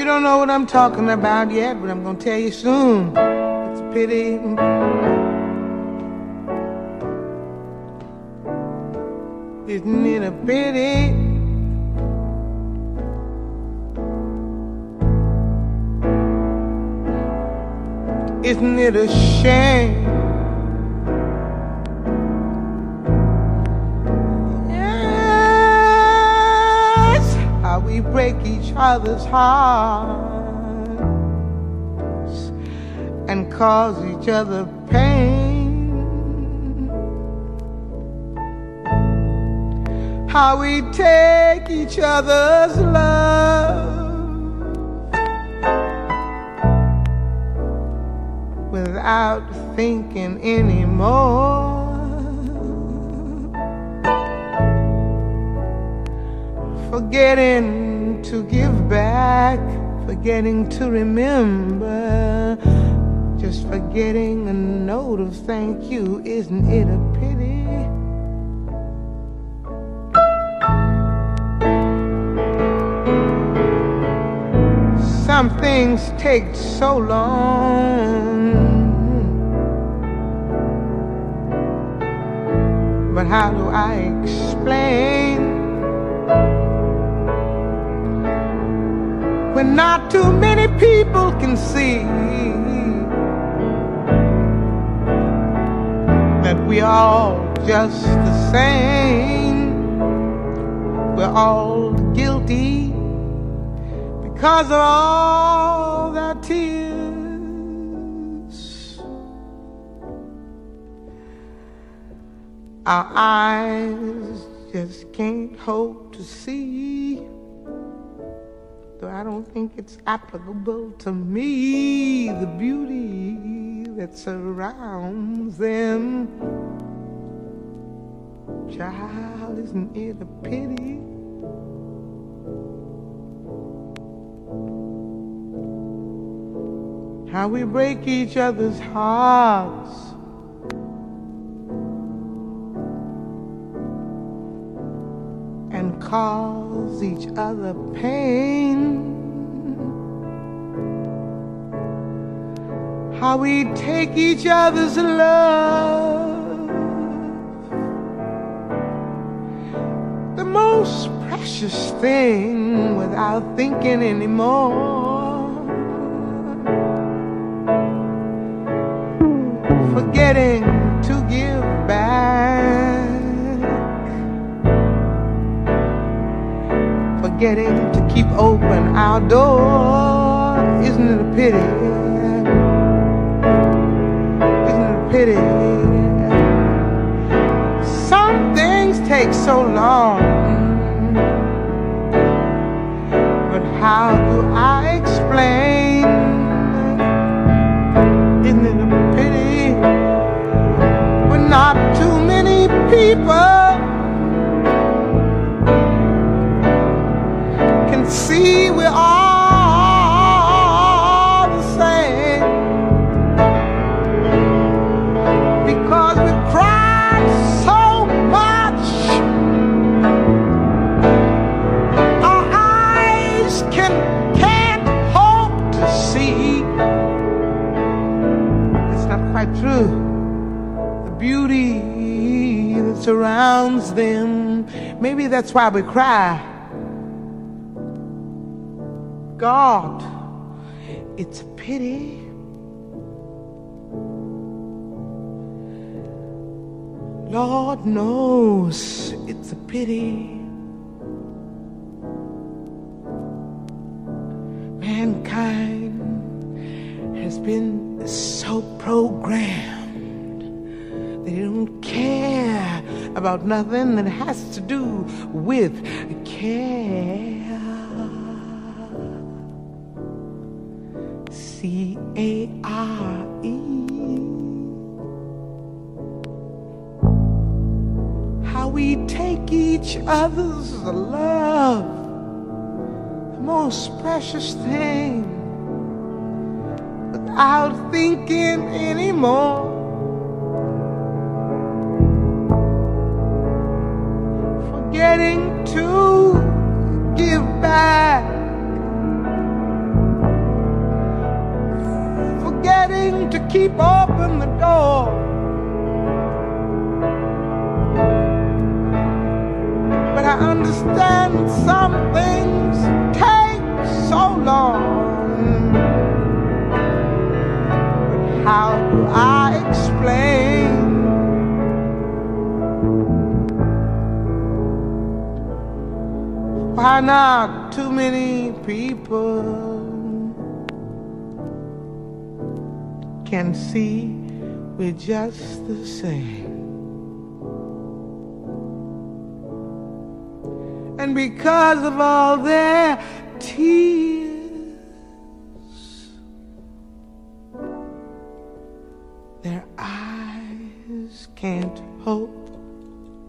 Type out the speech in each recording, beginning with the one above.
You don't know what I'm talking about yet, but I'm gonna tell you soon. It's a pity. Isn't it a pity? Isn't it a shame? Other's hearts and cause each other pain. How we take each other's love without thinking anymore. Forgetting to give back, forgetting to remember, just forgetting a note of thank you. Isn't it a pity? Some things take so long. But how do I explain when not too many people can see that we're all just the same? We're all guilty because of all their tears. Our eyes just can't hope to see, though I don't think it's applicable to me, the beauty that surrounds them. Child, isn't it a pity? how we break each other's hearts. And cause each other pain. How we take each other's love. The most precious thing without thinking anymore. forgetting to give back, forgetting to keep open our door. Isn't it a pity? Isn't it a pity? Some things take so long, not quite true beauty that surrounds them. Maybe that's why we cry. God, it's a pity. Lord knows it's a pity. Mankind has been programmed they don't care about nothing that has to do with care. C A R E. How we take each other's love, the most precious thing, without thinking anymore. forgetting to give back, forgetting to keep open the door. But I understand some I explain? Why not too many people can see we're just the same? And because of all their tears, can't hope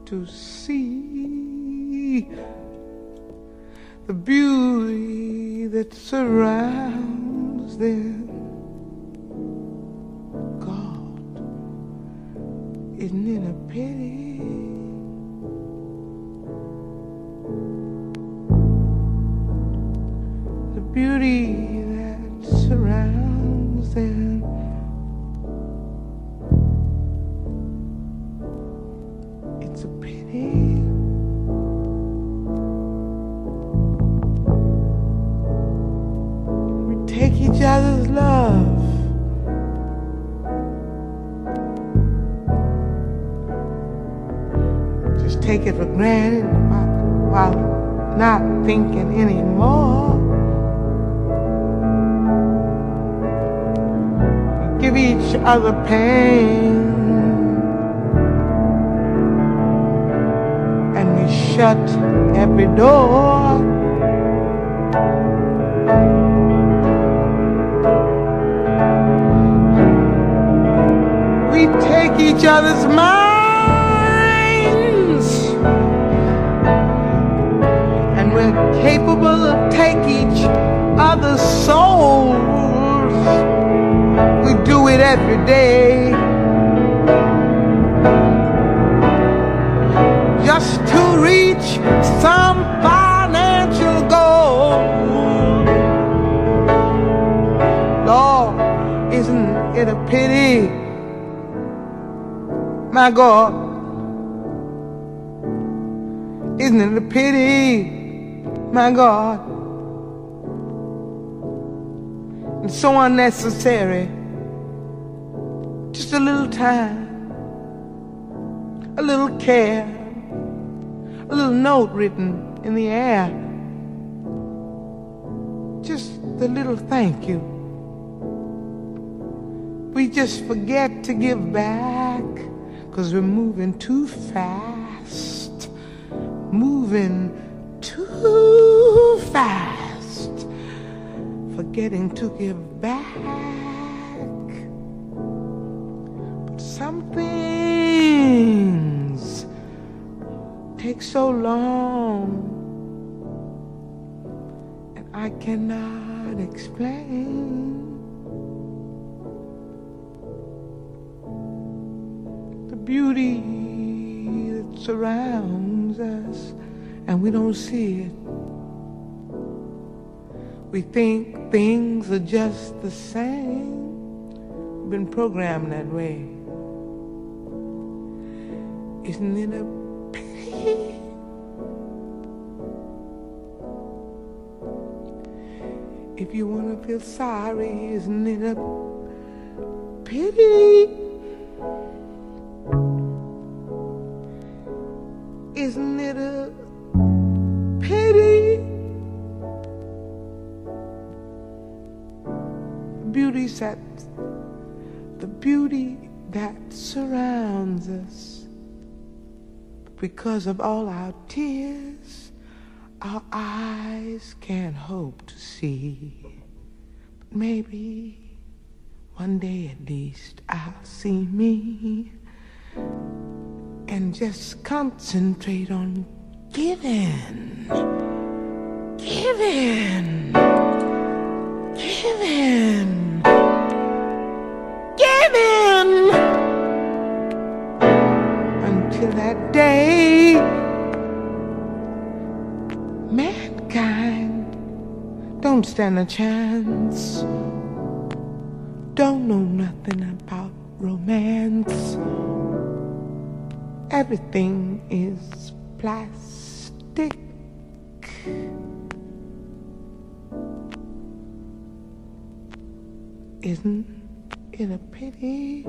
to see the beauty that surrounds them. God, isn't it a pity? The beauty take it for granted while, while not thinking anymore. Give each other pain. And we shut every door. We take each other's minds capable of taking each other's souls. We do it every day. Just to reach some financial goal. Lord, isn't it a pity? My God, isn't it a pity? My God, and so unnecessary. Just a little time, a little care, a little note written in the air. Just the little thank you. We just forget to give back because we're moving too fast. Moving too fast. Forgetting to give back. But some things take so long. And I cannot explain. the beauty that surrounds us and we don't see it. We think things are just the same. We've been programmed that way. Isn't it a pity? If you want to feel sorry, isn't it a pity? Isn't it a That the beauty that surrounds us. Because of all our tears our eyes can't hope to see. But maybe one day at least I'll see me and just concentrate on giving, giving, giving that day. Mankind don't stand a chance. Don't know nothing about romance. Everything is plastic. Isn't it a pity?